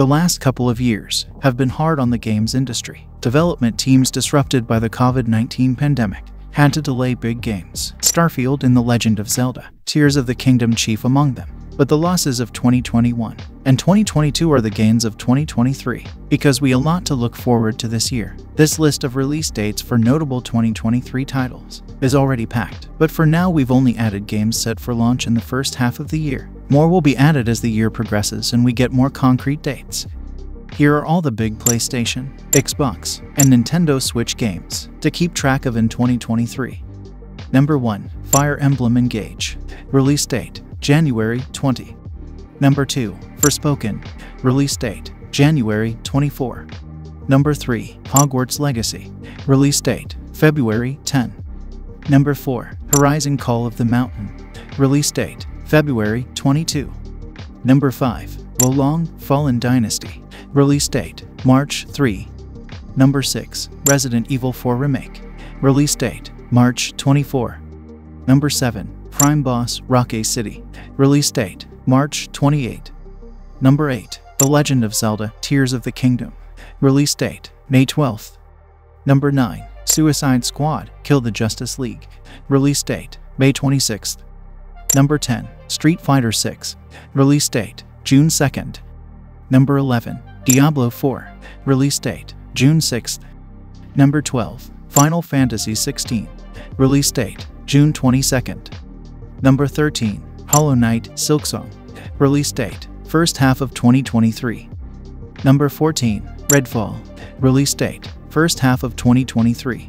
The last couple of years have been hard on the games industry. Development teams disrupted by the COVID 19 pandemic had to delay big games. Starfield and The Legend of Zelda, Tears of the Kingdom chief among them. But the losses of 2021 and 2022 are the gains of 2023 because we a lot to look forward to this year. This list of release dates for notable 2023 titles is already packed, but for now we've only added games set for launch in the first half of the year. More will be added as the year progresses and we get more concrete dates. Here are all the big PlayStation, Xbox, and Nintendo Switch games to keep track of in 2023. Number 1. Fire Emblem Engage. Release date January 20. Number 2. Forspoken. Release date January 24. Number 3. Hogwarts Legacy. Release date February 10. Number 4. Horizon Call of the Mountain. Release date February 22. Number 5. Wo Long Fallen Dynasty. Release date March 3. Number 6. Resident Evil 4 Remake. Release date March 24. Number 7. Crime Boss Rockay City. Release date March 28. Number 8. The Legend of Zelda Tears of the Kingdom. Release date May 12th. Number 9. Suicide Squad Kill the Justice League. Release date May 26th. Number 10. Street Fighter 6. Release date June 2nd. Number 11. Diablo 4. Release date June 6th. Number 12. Final Fantasy 16. Release date June 22nd. Number 13. Hollow Knight Silksong. Release date first half of 2023. Number 14. Redfall. Release date first half of 2023.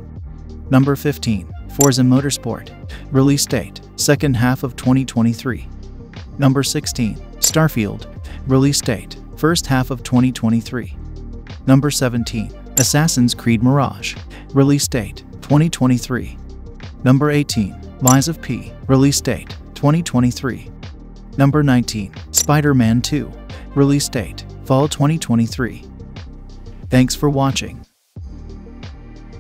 Number 15. Forza Motorsport. Release date second half of 2023. Number 16. Starfield. Release date first half of 2023. Number 17. Assassin's Creed Mirage. Release date 2023. Number 18. Lies of P. Release date 2023. Number 19. Spider Man 2. Release date Fall 2023. Thanks for watching.